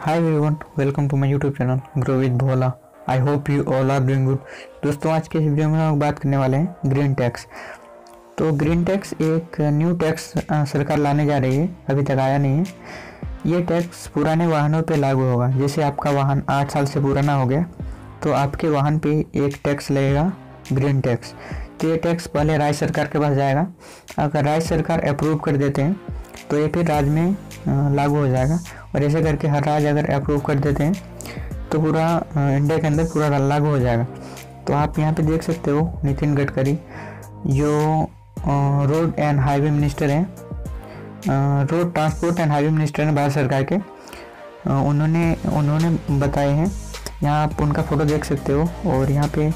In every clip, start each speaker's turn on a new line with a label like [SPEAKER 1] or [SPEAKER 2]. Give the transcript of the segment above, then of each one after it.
[SPEAKER 1] Hi everyone welcome to my YouTube channel grow with Bhola I hope you all are doing good दोस्तों, आज के इस video में हम बात करने वाले हैं ग्रीन टैक्स तो ग्रीन टैक्स एक न्यू टैक्स सरकार लाने जा रही है, अभी तक आया नहीं है। ये टैक्स पुराने वाहनों पे लागू होगा, जैसे आपका वाहन आठ साल से पुराना हो गया तो आपके वाहन पर एक टैक्स लगेगा ग्रीन टैक्स तो ये टैक्स पहले राज्य सरकार के पास जाएगा। अगर राज्य सरकार अप्रूव कर देते हैं तो ये फिर राज्य में लागू हो जाएगा। और ऐसे करके हर राज्य अगर अप्रूव कर देते हैं तो पूरा इंडिया के अंदर पूरा लागू हो जाएगा। तो आप यहाँ पे देख सकते हो, नितिन गडकरी, जो रोड एंड हाईवे मिनिस्टर हैं road transport and highway minister हैं भारत सरकार के। उन्होंने उन्होंने बताए हैं। यहाँ आप उनका फ़ोटो देख सकते हो, और यहाँ पे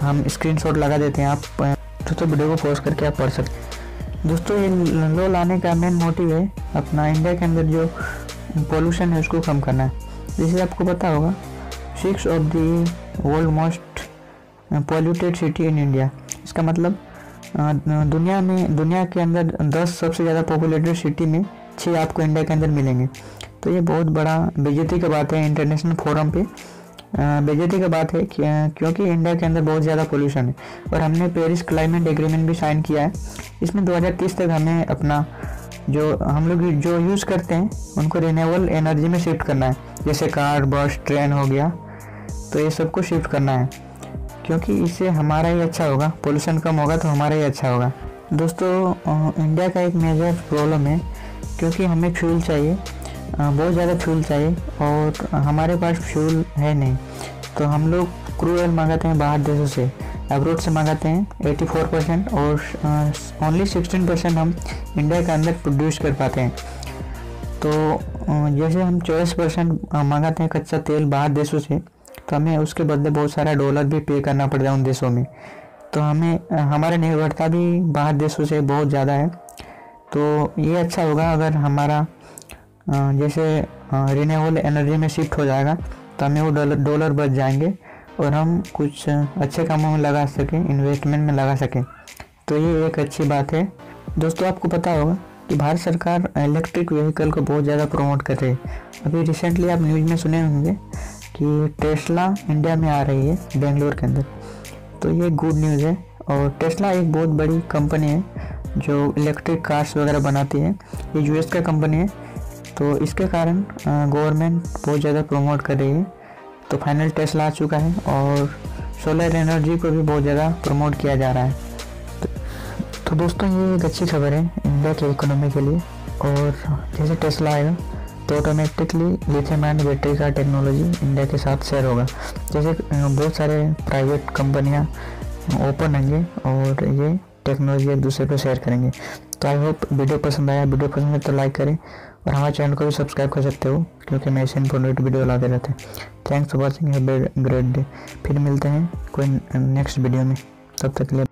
[SPEAKER 1] हम स्क्रीनशॉट लगा देते हैं आप दोस्तों वीडियो को पोस्ट करके आप पढ़ सकते दोस्तों, ये लो लाने का मेन मोटिव है अपना इंडिया के अंदर जो पोल्यूशन है, उसको कम करना है। जैसे आपको पता होगा six of the world most polluted city in India इसका मतलब दुनिया में, दुनिया के अंदर दस सबसे ज़्यादा पॉपुलेटेड सिटी में छः आपको इंडिया के अंदर मिलेंगे। तो ये बहुत बड़ा बेजती की बात है इंटरनेशनल फोरम पे। बेजती की बात है क्योंकि इंडिया के अंदर बहुत ज़्यादा पोल्यूशन है। और हमने पेरिस क्लाइमेट एग्रीमेंट भी साइन किया है। इसमें 2030 तक हमें अपना जो हम लोग जो यूज़ करते हैं, उनको रिन्यूएबल एनर्जी में शिफ्ट करना है। जैसे कार बस ट्रेन हो गया तो ये सबको शिफ्ट करना है। क्योंकि इससे हमारा ही अच्छा होगा पोल्यूशन कम होगा तो हमारा ही अच्छा होगा। दोस्तों इंडिया का एक मेजर प्रॉब्लम है, क्योंकि हमें फ्यूल चाहिए बहुत ज़्यादा फ्यूल चाहिए और हमारे पास फ्यूल है नहीं। तो हम लोग क्रू ऑयल मंगाते हैं बाहर देशों से। अब्रोड से मंगाते हैं 84 परसेंट और ओनली 16 परसेंट हम इंडिया के अंदर प्रोड्यूस कर पाते हैं। तो जैसे हम चौबीस परसेंट मंगाते हैं कच्चा तेल बाहर देशों से तो हमें उसके बदले बहुत सारा डॉलर भी पे करना पड़ता है उन देशों में। तो हमें हमारा निर्भरता भी बाहर देशों से बहुत ज़्यादा है। तो ये अच्छा होगा अगर हमारा जैसे रिन्यूएबल एनर्जी में शिफ्ट हो जाएगा तो हमें वो डॉलर बच जाएँगे। और हम कुछ अच्छे कामों में लगा सकें इन्वेस्टमेंट में लगा सकें। तो ये एक अच्छी बात है। दोस्तों, आपको पता होगा कि भारत सरकार इलेक्ट्रिक व्हीकल को बहुत ज़्यादा प्रमोट कर रही है। अभी रिसेंटली आप न्यूज़ में सुने होंगे कि टेस्ला इंडिया में आ रही है, बेंगलोर के अंदर। तो ये गुड न्यूज़ है और टेस्ला एक बहुत बड़ी कंपनी है जो इलेक्ट्रिक कार्स वगैरह बनाती है। ये यूएस का कंपनी है। तो इसके कारण गवर्नमेंट बहुत ज़्यादा प्रमोट कर रही है। तो फाइनल टेस्ट ला चुका है और सोलर एनर्जी को भी बहुत ज़्यादा प्रमोट किया जा रहा है। तो, तो दोस्तों ये एक अच्छी खबर है इंडिया के इकोनॉमी के लिए। और जैसे टेस्ला आएगा तो ऑटोमेटिकली लिथियम आयन बैटरी का टेक्नोलॉजी इंडिया के साथ शेयर होगा। जैसे बहुत सारे प्राइवेट कंपनियाँ ओपन होंगे और ये टेक्नोलॉजी एक दूसरे को शेयर करेंगे। तो आई होप वीडियो पसंद आया। वीडियो पसंद है तो लाइक करें और हमारे चैनल को भी सब्सक्राइब कर सकते हो, क्योंकि मैं ऐसे इन्फॉर्मेटिव वीडियो लाते रहते हैं। Thanks for watching great day फिर मिलते हैं कोई नेक्स्ट वीडियो में। तब तक के लिए